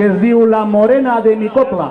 que es diu La morena de mi copla.